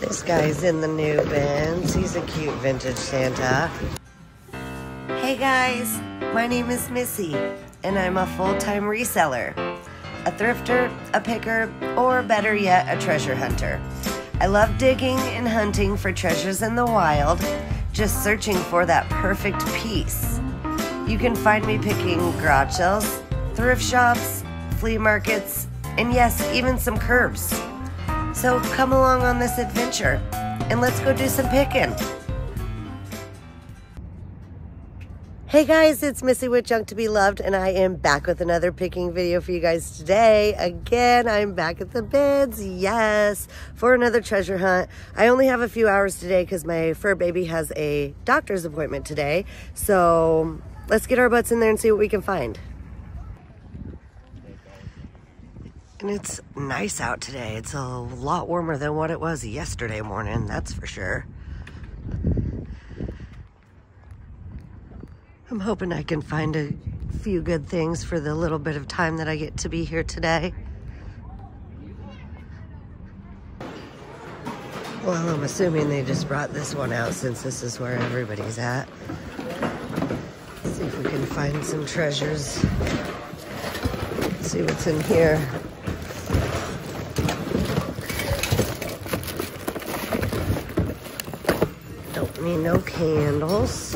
This guy's in the new bins. He's a cute vintage Santa. Hey guys, my name is Missy, and I'm a full-time reseller. A thrifter, a picker, or better yet, a treasure hunter. I love digging and hunting for treasures in the wild, just searching for that perfect piece. You can find me picking garage sales, thrift shops, flea markets, and yes, even some curbs. So come along on this adventure and let's go do some picking. Hey guys, it's Missy with Junk to be Loved, and I am back with another picking video for you guys today. Again, I'm back at the beds, yes, for another treasure hunt. I only have a few hours today because my fur baby has a doctor's appointment today. So let's get our butts in there and see what we can find. And it's nice out today. It's a lot warmer than what it was yesterday morning, that's for sure. I'm hoping I can find a few good things for the little bit of time that I get to be here today. Well, I'm assuming they just brought this one out since this is where everybody's at. Let's see if we can find some treasures. Let's see what's in here. Don't no candles.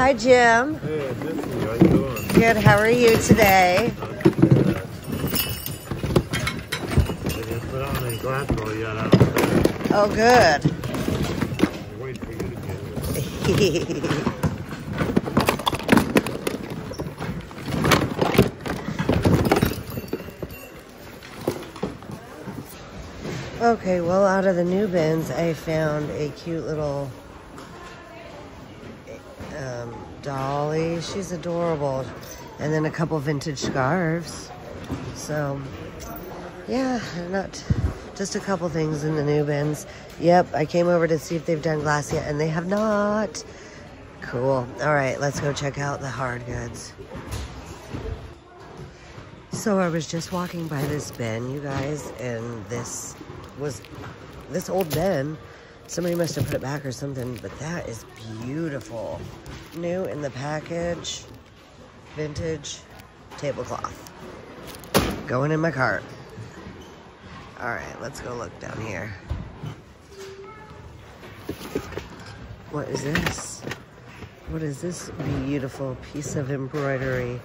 Hi, Jim. Hey, how you doing? Good. How are you today? Didn't put on any yet. Oh, good. For you to get okay, well, out of the new bins, I found a cute little um, dolly. She's adorable. And then a couple vintage scarves. So, yeah, not just a couple things in the new bins. Yep, I came over to see if they've done glass yet, and they have not. Cool. All right, let's go check out the hard goods. So I was just walking by this bin, you guys, and this was this old bin. Somebody must have put it back or something, but that is beautiful. New in the package, vintage tablecloth. Going in my cart. All right, let's go look down here. What is this? What is this beautiful piece of embroidery?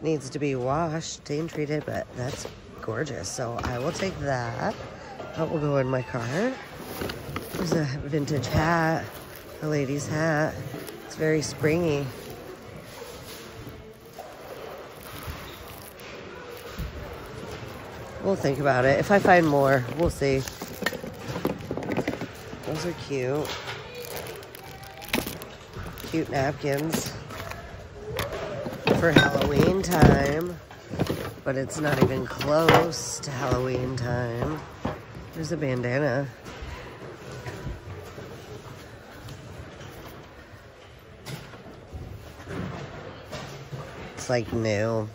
Needs to be washed, stain treated, but that's gorgeous. So I will take that. That will go in my cart. There's a vintage hat, a lady's hat. It's very springy. We'll think about it. If I find more, we'll see. Those are cute. Cute napkins for Halloween time, but it's not even close to Halloween time. There's a bandana. Like new.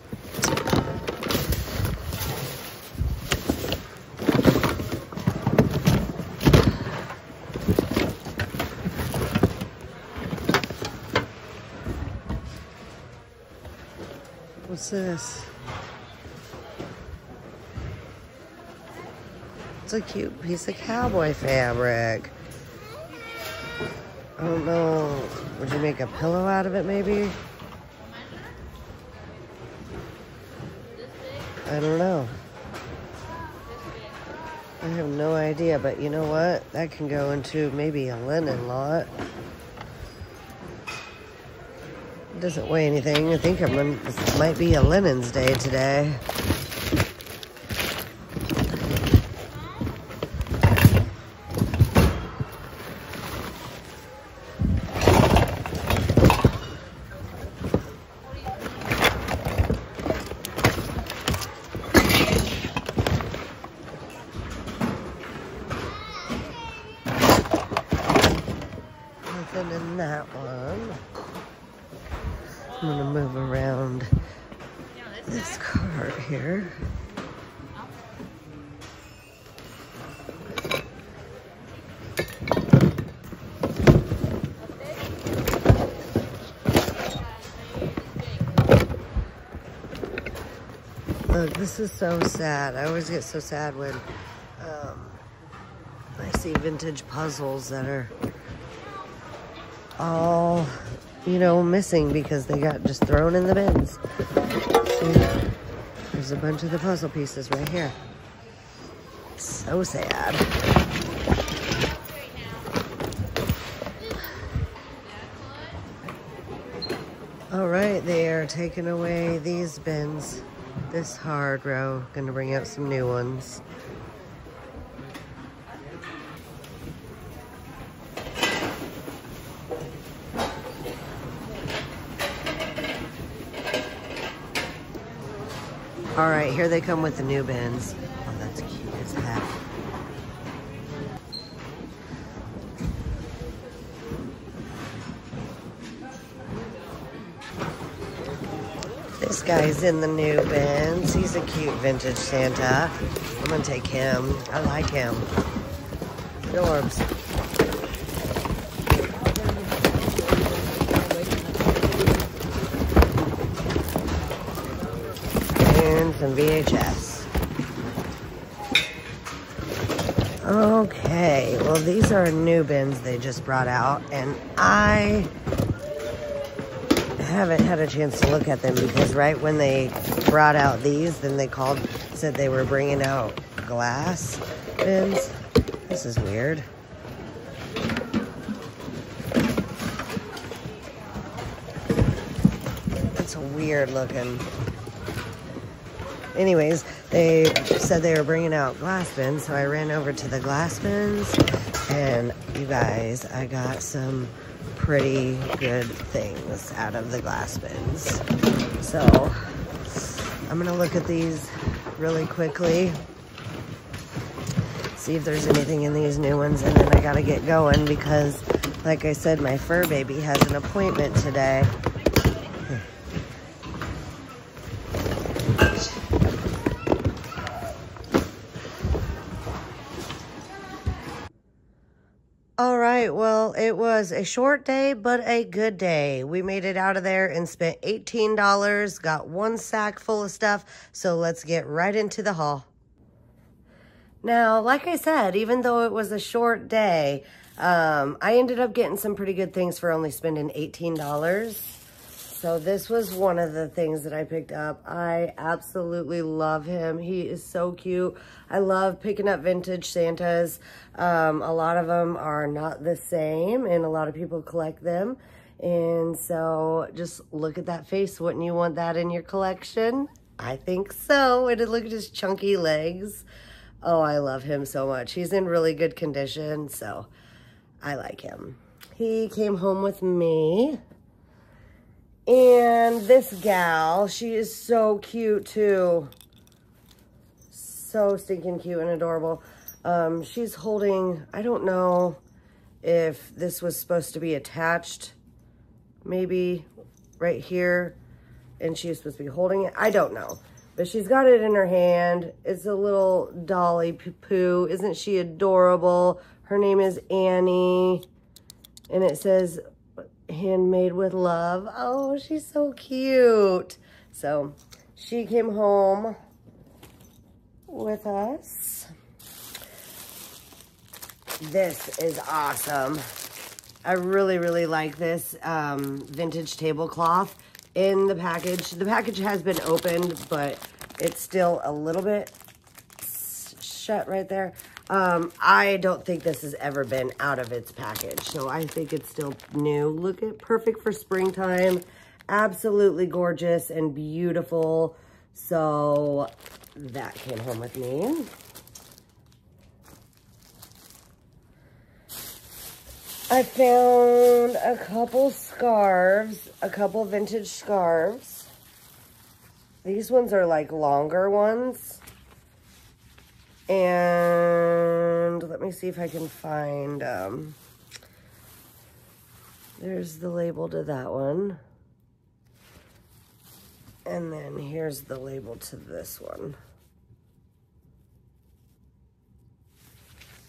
What's this? It's a cute piece of cowboy fabric. I don't know. Would you make a pillow out of it, maybe? I don't know. I have no idea, but you know what? That can go into maybe a linen lot. It doesn't weigh anything. I think I'm this might be a linens day today. Nothing in that one. I'm gonna move around this cart here. Look, this is so sad. I always get so sad when um, I see vintage puzzles that are all, you know, missing because they got just thrown in the bins. There's a bunch of the puzzle pieces right here. So sad. All right, they are taking away these bins. This hard row, gonna bring out some new ones. All right, here they come with the new bins. Oh, that's cute as heck. This guy's in the new bins. He's a cute vintage Santa. I'm gonna take him. I like him. Adorbs. VHS. Okay, well these are new bins they just brought out and I haven't had a chance to look at them because right when they brought out these, then they called, said they were bringing out glass bins. This is weird. It's a weird looking. Anyways, they said they were bringing out glass bins, so I ran over to the glass bins, and you guys, I got some pretty good things out of the glass bins. So, I'm gonna look at these really quickly, see if there's anything in these new ones, and then I gotta get going because, like I said, my fur baby has an appointment today. Right, well, it was a short day, but a good day. We made it out of there and spent $18, got one sack full of stuff, so let's get right into the haul. Now, like I said, even though it was a short day, um, I ended up getting some pretty good things for only spending $18. So this was one of the things that I picked up. I absolutely love him. He is so cute. I love picking up vintage Santas. Um, a lot of them are not the same and a lot of people collect them. And so just look at that face. Wouldn't you want that in your collection? I think so. And look at his chunky legs. Oh, I love him so much. He's in really good condition, so I like him. He came home with me. And this gal, she is so cute too. So stinking cute and adorable. Um, she's holding, I don't know if this was supposed to be attached, maybe right here. And she's supposed to be holding it. I don't know. But she's got it in her hand. It's a little dolly poo. Isn't she adorable? Her name is Annie. And it says, handmade with love. Oh, she's so cute. So she came home with us. This is awesome. I really, really like this um, vintage tablecloth in the package. The package has been opened, but it's still a little bit shut right there. Um, I don't think this has ever been out of its package, so I think it's still new. Look at perfect for springtime. absolutely gorgeous and beautiful. So that came home with me. I found a couple scarves, a couple vintage scarves. These ones are like longer ones. And let me see if I can find, um, there's the label to that one. And then here's the label to this one.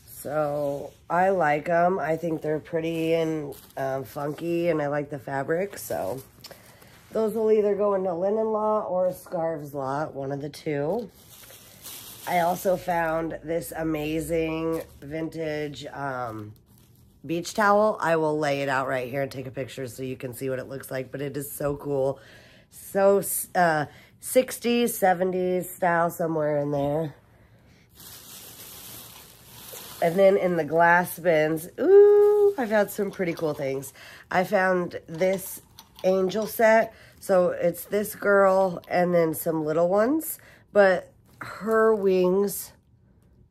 So I like them. I think they're pretty and um, funky and I like the fabric. So those will either go into linen law or scarves Lot, one of the two. I also found this amazing vintage um, beach towel. I will lay it out right here and take a picture so you can see what it looks like, but it is so cool. So uh, 60s, 70s style somewhere in there. And then in the glass bins, ooh, I found some pretty cool things. I found this angel set. So it's this girl and then some little ones. But her wings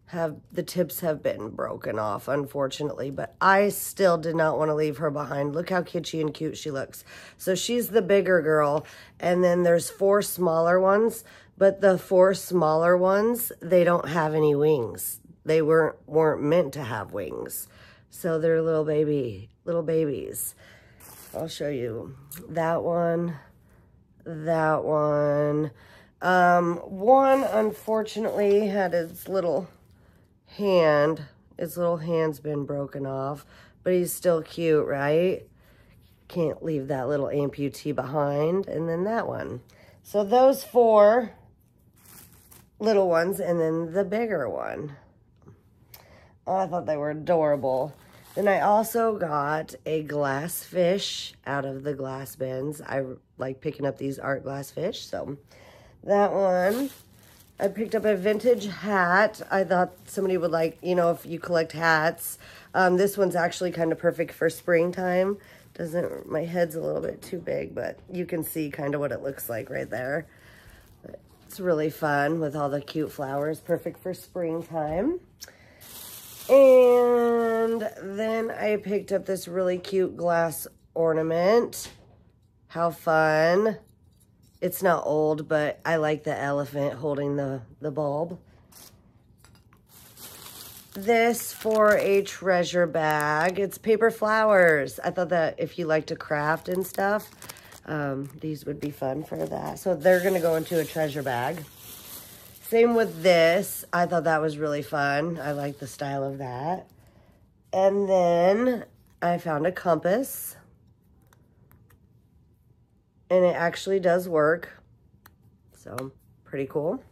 have, the tips have been broken off, unfortunately. But I still did not want to leave her behind. Look how kitschy and cute she looks. So she's the bigger girl. And then there's four smaller ones. But the four smaller ones, they don't have any wings they weren't weren't meant to have wings. So they're little baby, little babies. I'll show you that one, that one. Um, one, unfortunately, had its little hand, its little hand's been broken off, but he's still cute, right? Can't leave that little amputee behind. And then that one. So those four little ones, and then the bigger one. Oh, I thought they were adorable. Then I also got a glass fish out of the glass bins. I like picking up these art glass fish, so that one. I picked up a vintage hat. I thought somebody would like, you know, if you collect hats. Um, this one's actually kind of perfect for springtime. Doesn't, my head's a little bit too big, but you can see kind of what it looks like right there. It's really fun with all the cute flowers. Perfect for springtime. And then I picked up this really cute glass ornament. How fun. It's not old, but I like the elephant holding the, the bulb. This for a treasure bag. It's paper flowers. I thought that if you like to craft and stuff, um, these would be fun for that. So they're going to go into a treasure bag. Same with this. I thought that was really fun. I like the style of that. And then I found a compass. And it actually does work. So, pretty cool.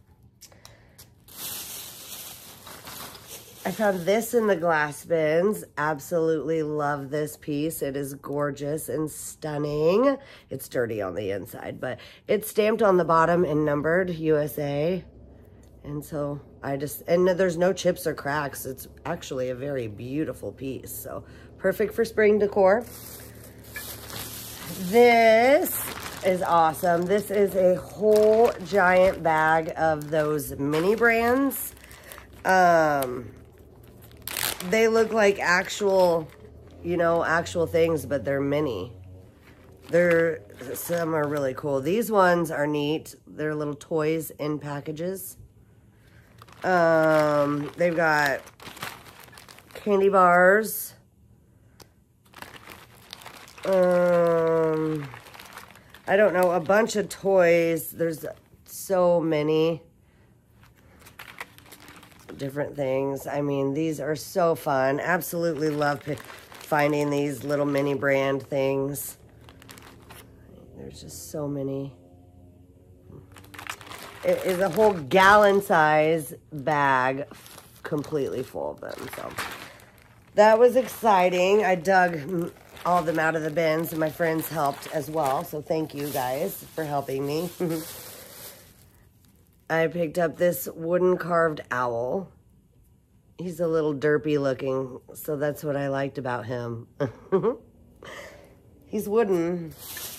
I found this in the glass bins. Absolutely love this piece. It is gorgeous and stunning. It's dirty on the inside, but it's stamped on the bottom and numbered USA. And so I just, and there's no chips or cracks. It's actually a very beautiful piece. So perfect for spring decor. This is awesome. This is a whole giant bag of those mini brands. Um, they look like actual, you know, actual things, but they're mini. They're, some are really cool. These ones are neat. They're little toys in packages. Um, they've got candy bars. Um, I don't know, a bunch of toys. There's so many different things. I mean, these are so fun. Absolutely love finding these little mini brand things. There's just so many. It is a whole gallon size bag completely full of them. So that was exciting. I dug all of them out of the bins and my friends helped as well. So thank you guys for helping me. I picked up this wooden carved owl. He's a little derpy looking, so that's what I liked about him. He's wooden,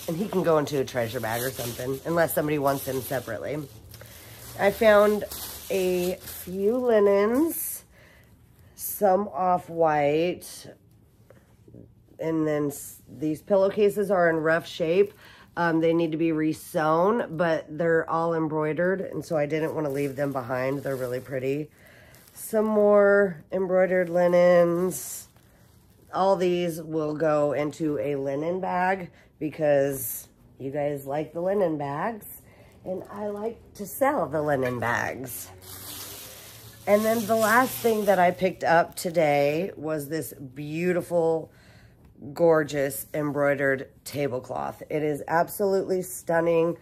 and he can go into a treasure bag or something, unless somebody wants him separately. I found a few linens, some off-white, and then these pillowcases are in rough shape. Um, they need to be resewn, but they're all embroidered, and so I didn't want to leave them behind. They're really pretty. Some more embroidered linens. All these will go into a linen bag because you guys like the linen bags, and I like to sell the linen bags. And then the last thing that I picked up today was this beautiful gorgeous embroidered tablecloth. It is absolutely stunning.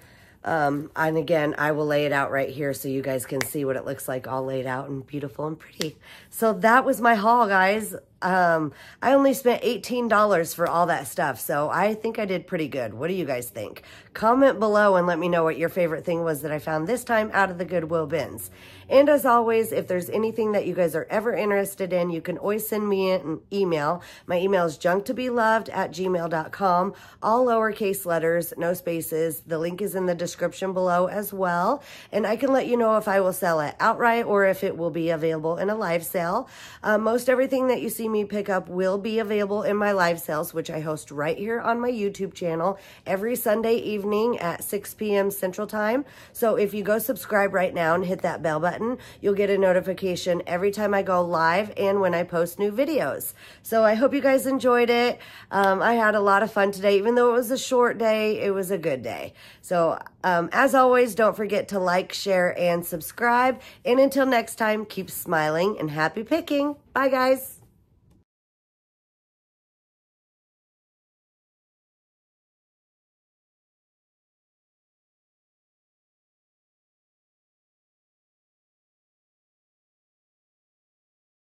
Um, and again, I will lay it out right here so you guys can see what it looks like all laid out and beautiful and pretty. So that was my haul, guys. Um, I only spent $18 for all that stuff, so I think I did pretty good. What do you guys think? Comment below and let me know what your favorite thing was that I found this time out of the Goodwill bins. And as always, if there's anything that you guys are ever interested in, you can always send me an email. My email is junktobeloved at gmail.com. All lowercase letters, no spaces. The link is in the description below as well. And I can let you know if I will sell it outright or if it will be available in a live sale. Uh, most everything that you see me pick up will be available in my live sales, which I host right here on my YouTube channel every Sunday evening at 6 p.m. Central Time. So if you go subscribe right now and hit that bell button, you'll get a notification every time I go live and when I post new videos. So I hope you guys enjoyed it. Um, I had a lot of fun today. Even though it was a short day, it was a good day. So um, as always, don't forget to like, share, and subscribe. And until next time, keep smiling and happy picking. Bye, guys.